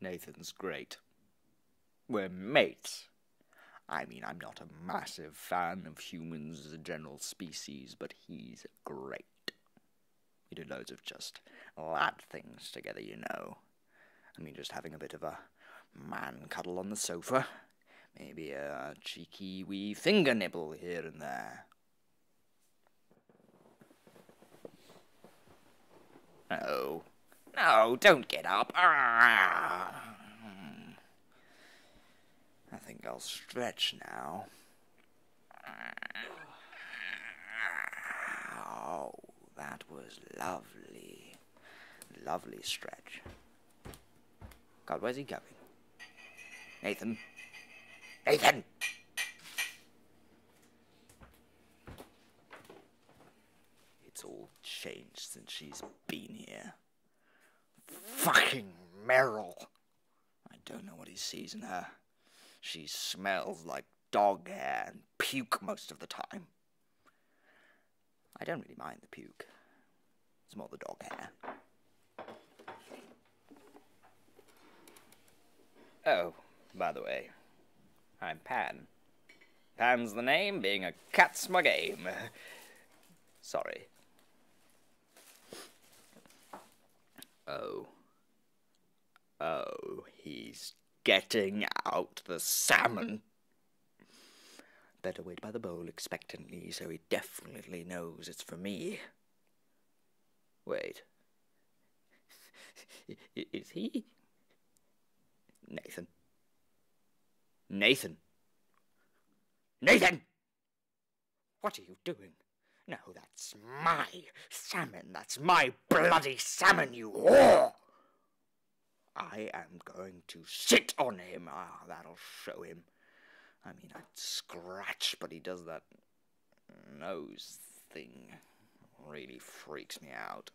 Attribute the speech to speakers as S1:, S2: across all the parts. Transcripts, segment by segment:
S1: Nathan's great. We're mates. I mean, I'm not a massive fan of humans as a general species, but he's great. We do loads of just lad things together, you know. I mean, just having a bit of a man cuddle on the sofa. Maybe a cheeky wee finger nibble here and there. No. No, don't get up. I think I'll stretch now. Oh, that was lovely. Lovely stretch. God, where's he going? Nathan? Nathan! It's all changed since she's been here. Fucking Meryl! I don't know what he sees in her. She smells like dog hair and puke most of the time. I don't really mind the puke. It's more the dog hair. Oh, by the way, I'm Pan. Pan's the name, being a cat's my game. Sorry. Oh. Oh, he's getting out the salmon. Better wait by the bowl expectantly so he definitely knows it's for me. Wait. Is he? Nathan. Nathan. Nathan! What are you doing? No, that's my salmon. That's my bloody salmon, you whore! I am going to sit on him. Ah, that'll show him. I mean, I'd scratch, but he does that nose thing. Really freaks me out.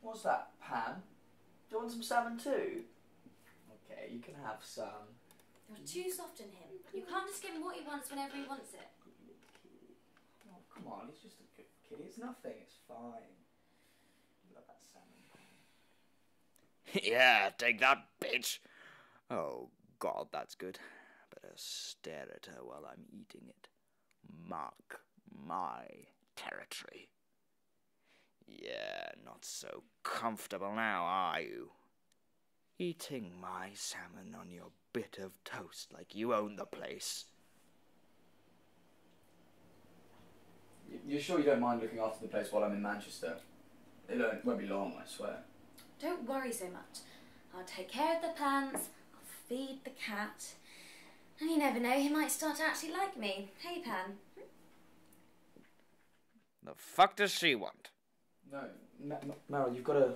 S2: What's that, Pan? Do you want some salmon too? Okay, you can have some.
S3: You're too soft on him. You can't just give him what he wants whenever he wants it.
S2: Oh, come on, he's just a good kid. It's nothing, it's fine. You love that salmon.
S1: yeah, take that, bitch. Oh, God, that's good. Better stare at her while I'm eating it. Mark my territory. Yeah, not so comfortable now, are you? Eating my salmon on your bit of toast like you own the place.
S2: You're sure you don't mind looking after the place while I'm in Manchester? It won't, be long, I swear.
S3: Don't worry so much. I'll take care of the plants, I'll feed the cat. And you never know, he might start to actually like me. Hey, Pan.
S1: The fuck does she want?
S2: No, Ma- Ma- Meryl, you've got to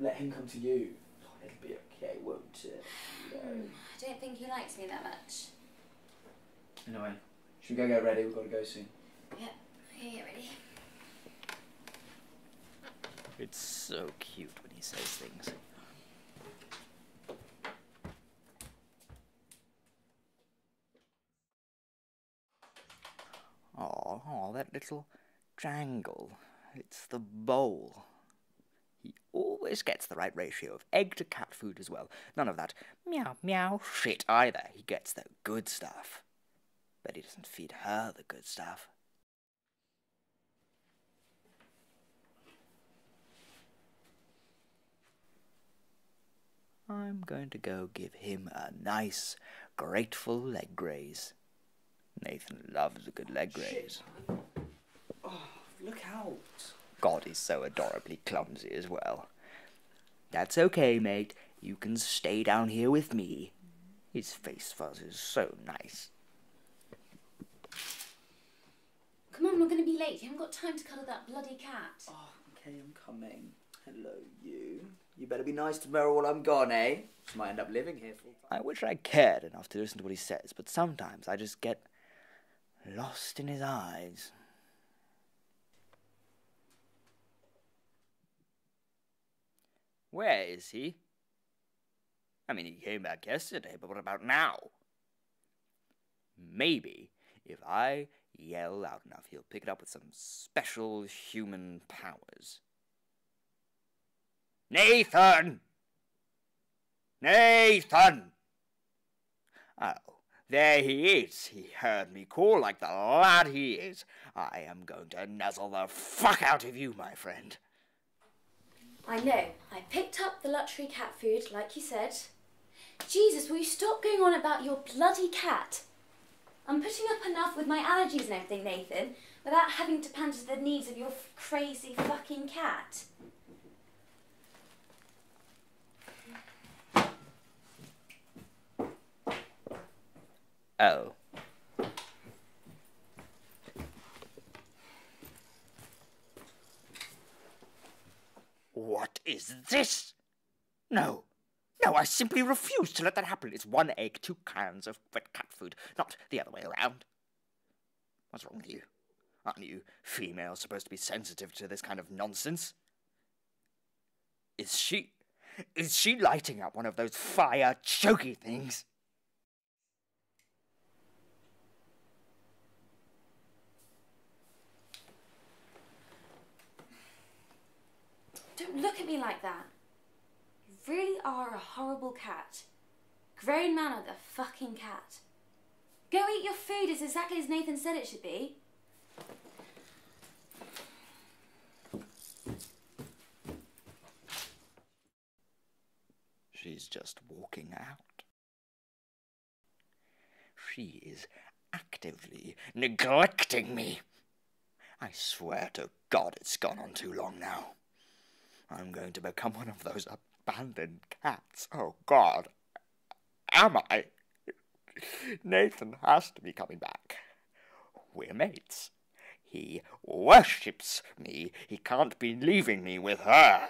S2: let him come to you. Oh, it'll be okay, won't it? No.
S3: I don't think he likes me that much.
S2: Anyway, should we go get ready? We've got to go soon.
S3: Yeah, okay, get ready.
S1: It's so cute when he says things. Oh, oh, that little jangle. It's the bowl. He always gets the right ratio of egg to cat food as well. None of that meow meow shit either. He gets the good stuff. But he doesn't feed her the good stuff. I'm going to go give him a nice, grateful leg graze. Nathan loves a good leg graze.
S2: Oh, look out.
S1: God, he's so adorably clumsy as well. That's okay, mate. You can stay down here with me. His face fuzz is so nice.
S3: Come on, we're going to be late. You haven't got time to cuddle that bloody cat.
S2: Oh, okay, I'm coming. Hello, you. You better be nice to Meryl while I'm gone, eh? She might end up living here full time.
S1: I wish I cared enough to listen to what he says, but sometimes I just get lost in his eyes. Where is he? I mean, he came back yesterday, but what about now? Maybe if I yell loud enough, he'll pick it up with some special human powers. Nathan! Nathan! Oh, there he is. He heard me call like the lad he is. I am going to nuzzle the fuck out of you, my friend.
S3: I know. I picked up the luxury cat food, like you said. Jesus, will you stop going on about your bloody cat? I'm putting up enough with my allergies and everything, Nathan, without having to pander to the needs of your crazy fucking cat.
S1: Oh. What is this? No. No, I simply refuse to let that happen. It's one egg, two cans of wet cat food, not the other way around. What's wrong with you? Aren't you females supposed to be sensitive to this kind of nonsense? Is she. Is she lighting up one of those fire choky things?
S3: Don't look at me like that. You really are a horrible cat. Grown man of the fucking cat. Go eat your food. It's exactly as Nathan said it should be.
S1: She's just walking out. She is actively neglecting me. I swear to God it's gone on too long now. I'm going to become one of those abandoned cats. Oh, God. Am I? Nathan has to be coming back. We're mates. He worships me. He can't be leaving me with her.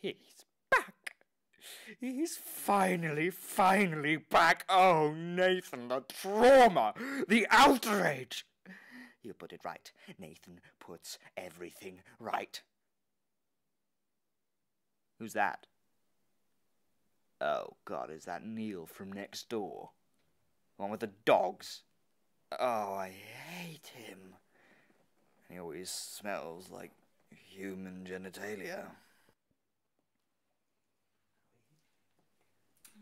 S1: He's back. He's finally, finally back. Oh, Nathan, the trauma, the outrage. You put it right. Nathan puts everything right. Who's that? Oh, God, is that Neil from next door? The one with the dogs? Oh, I hate him. He always smells like human genitalia.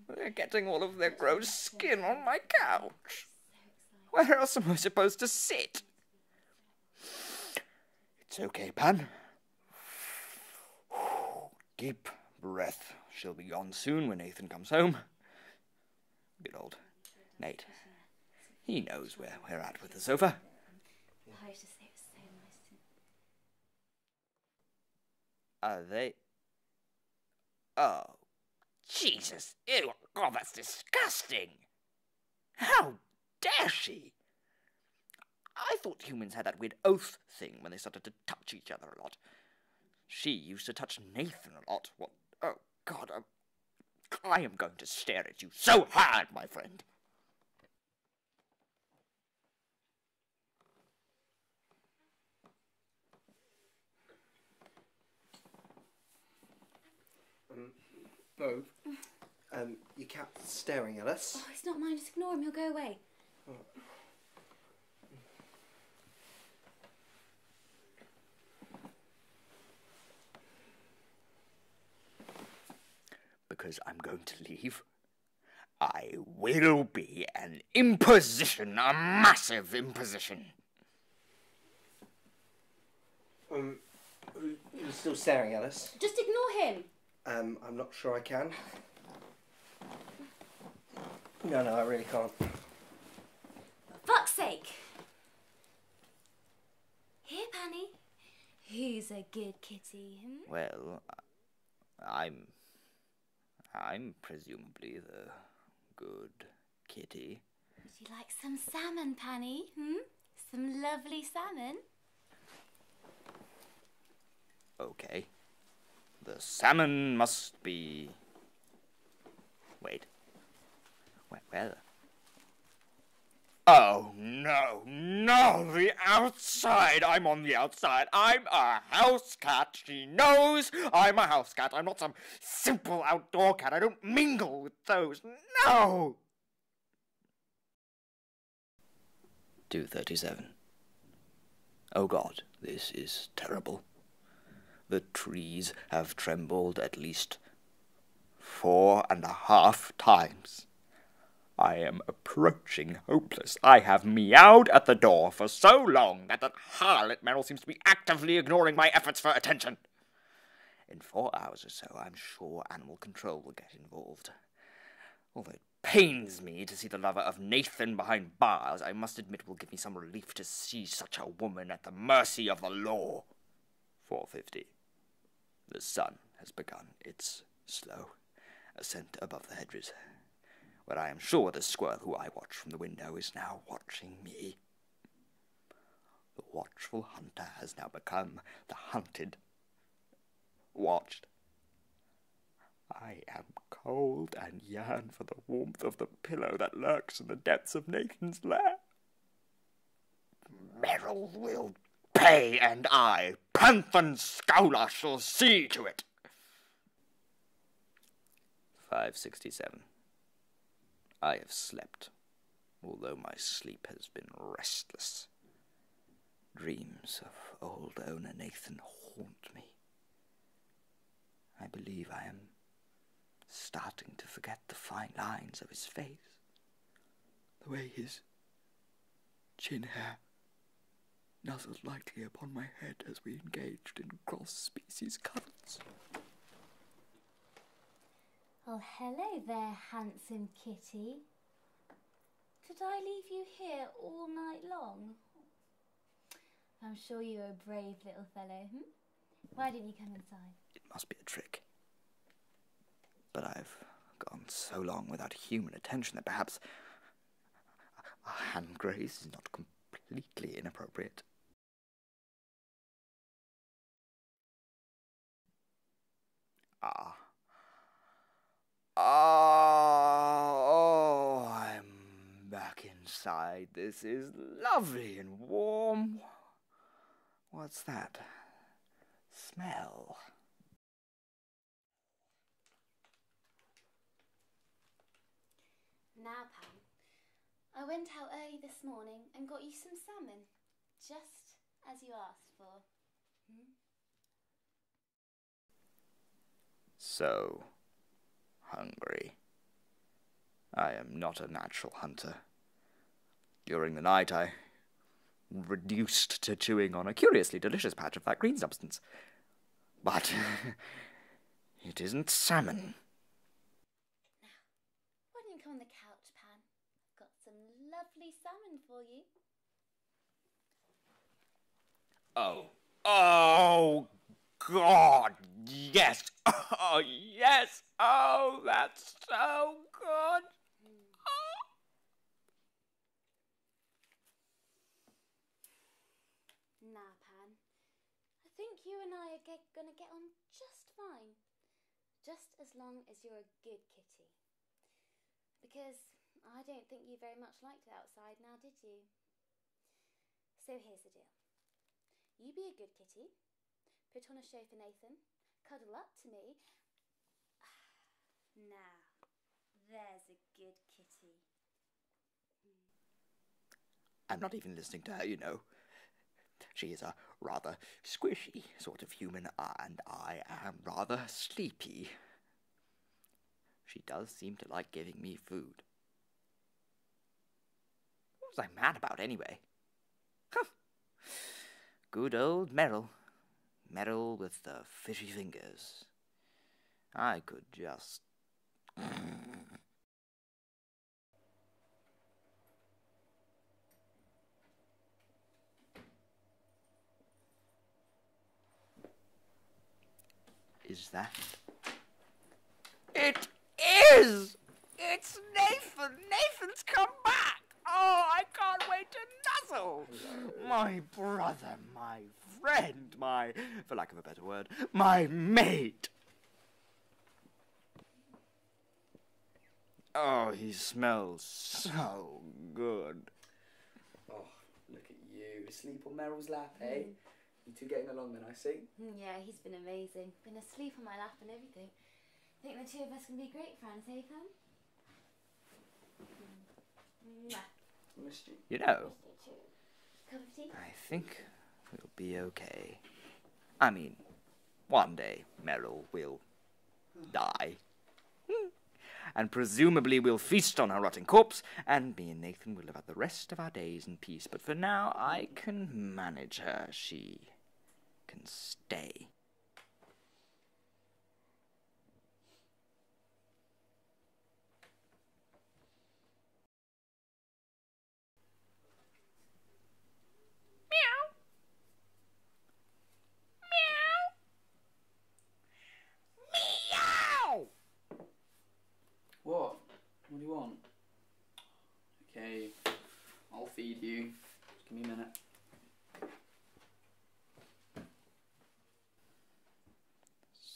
S1: They're getting all of their gross skin on my couch. Where else am I supposed to sit? It's okay, Pan. Deep breath. She'll be gone soon when Nathan comes home. Good old Nate. He knows where we're at with the sofa. Are they? Oh, Jesus! Ew! God, that's disgusting! How dare she? I thought humans had that weird oath thing when they started to touch each other a lot. She used to touch Nathan a lot. What? Oh, God, I'm, I am going to stare at you so hard, my friend.
S4: Bo, um, your cat's staring at us.
S3: Oh, it's not mine. Just ignore him. He'll go away.
S1: Because I'm going to leave. I will be an imposition, a massive imposition.
S4: Um, you're still staring at us.
S3: Just ignore him.
S4: Um, I'm not sure I can. No, no, I really can't.
S3: For fuck's sake. Here, Panny. Who's a good kitty? Hmm?
S1: Well, I'm. I'm presumably the good kitty.
S3: Would you like some salmon, Panny? Hmm? Some lovely salmon?
S1: Okay. The salmon must be. Wait. Well, well. Oh, no, no, the outside. I'm on the outside. I'm a house cat. She knows I'm a house cat. I'm not some simple outdoor cat. I don't mingle with those. No! 237. Oh God, this is terrible. The trees have trembled at least four and a half times. I am approaching hopeless. I have meowed at the door for so long that that harlot Meryl seems to be actively ignoring my efforts for attention. In four hours or so, I'm sure animal control will get involved. Although it pains me to see the lover of Nathan behind bars, I must admit it will give me some relief to see such a woman at the mercy of the law. 450. The sun has begun its slow ascent above the hedges, where I am sure the squirrel who I watch from the window is now watching me. The watchful hunter has now become the hunted, watched. I am cold and yearn for the warmth of the pillow that lurks in the depths of Nathan's lair. Meryl will pay, and I, Panthon Scowler, shall see to it. 567. I have slept, although my sleep has been restless. Dreams of old owner Nathan haunt me. I believe I am starting to forget the fine lines of his face, the way his chin hair nuzzled lightly upon my head as we engaged in cross species cuddles.
S3: Oh, hello there, handsome kitty. Did I leave you here all night long? I'm sure you're a brave little fellow, hmm? Why didn't you come inside?
S1: It must be a trick. But I've gone so long without human attention that perhaps a hand grace is not completely inappropriate. Ah, oh, I'm back inside. This is lovely and warm. What's that? Smell.
S3: Now, Pan, I went out early this morning and got you some salmon, just as you asked for. Hmm?
S1: So hungry. I am not a natural hunter. During the night, I reduced to chewing on a curiously delicious patch of that green substance. But it isn't salmon.
S3: Why don't you come on the couch, Pan? I've got some lovely salmon for you.
S1: Oh. Oh, God, yes. Oh, yes. Oh, that's so good.
S3: Now, Pan, I think you and I are get, gonna get on just fine. Just as long as you're a good kitty. Because I don't think you very much liked it outside now, did you? So here's the deal. You be a good kitty, put on a show for Nathan, cuddle up to me. Now, there's a good kitty.
S1: I'm not even listening to her, you know. She is a rather squishy sort of human, and I am rather sleepy. She does seem to like giving me food. What was I mad about anyway? Huh. Good old Meryl. Meryl with the fishy fingers. I could just. Is that? It is! It's Nathan! Nathan's come back! Oh, I can't wait to nuzzle! My brother, my friend, my, for lack of a better word, my mate! Oh, he smells so good.
S2: Oh, look at you. Asleep on Meryl's lap, eh? You two getting along then, I see?
S3: Mm, Yeah, he's been amazing. Been asleep on my lap and everything. I Think the two of us can be great friends, eh, Pan? Mm.
S2: Missed you.
S1: You know,
S3: Missed you too. Cup of tea?
S1: I think We'll be okay. I mean, one day Meryl will die. And presumably we'll feast on her rotting corpse, and me and Nathan will live out the rest of our days in peace. But for now, I can manage her. She can stay. Meow!
S2: What? What do you want? Okay, I'll feed you. Just give me a minute.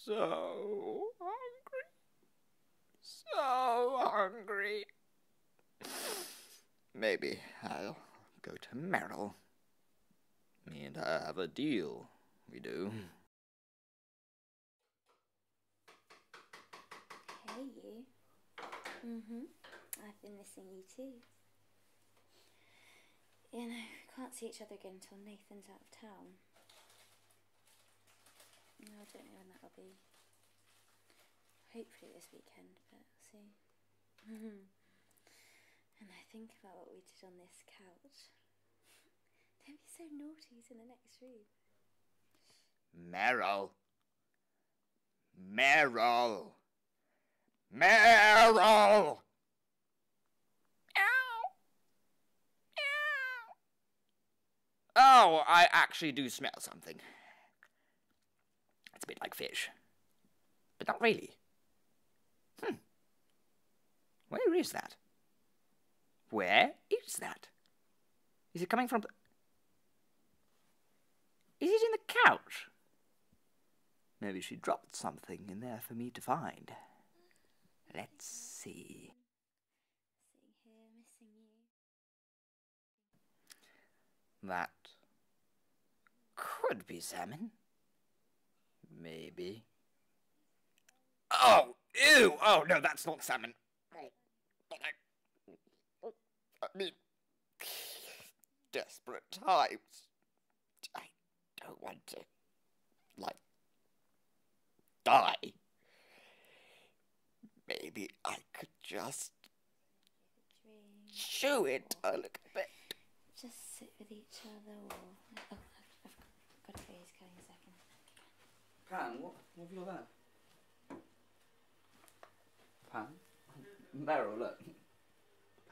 S1: So hungry. So hungry. Maybe I'll go to Meryl. Me and I have a deal. We do.
S3: Hey, you. Mm-hmm. I've been missing you too. You know, we can't see each other again until Nathan's out of town. No, I don't know when that'll be. Hopefully this weekend, but see. and I think about what we did on this couch. Don't be so naughty, he's in the next room.
S1: Meryl. Meryl. Meryl. Oh, I actually do smell something. It's a bit like fish. But not really. Hmm. Where is that? Where is that? Is it coming from. Is it in the couch? Maybe she dropped something in there for me to find. Let's see. That could be salmon. Maybe. Oh, ew! Oh, no, that's not salmon. Oh, I mean, desperate times. I don't want to, like, die. Maybe I could just
S3: Give
S1: chew it a little bit.
S3: Just sit with each other or. Oh, I've, I've got to go, he's coming a second.
S2: Pan, what, what have you got there? Pan? Meryl, look.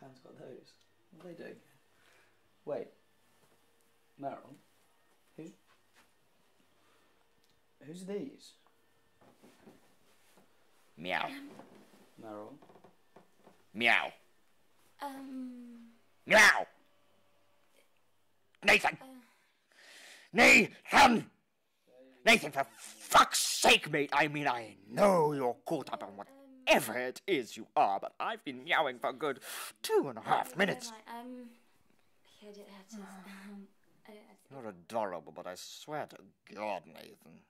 S2: Pan's got those. What are they doing? Wait. Meryl? Who's. Who's these?
S1: Meow.
S2: Meryl?
S1: Meow.
S3: Um.
S1: Meow. Nathan!
S3: Uh,
S1: Nathan! Nathan, for fuck's sake, mate! I mean, I know you're caught up on whatever it is you are, but I've been meowing for a good two and a half minutes.
S3: Um. Okay, I didn't have to. I don't have to.
S1: You're adorable, but I swear to God, Nathan.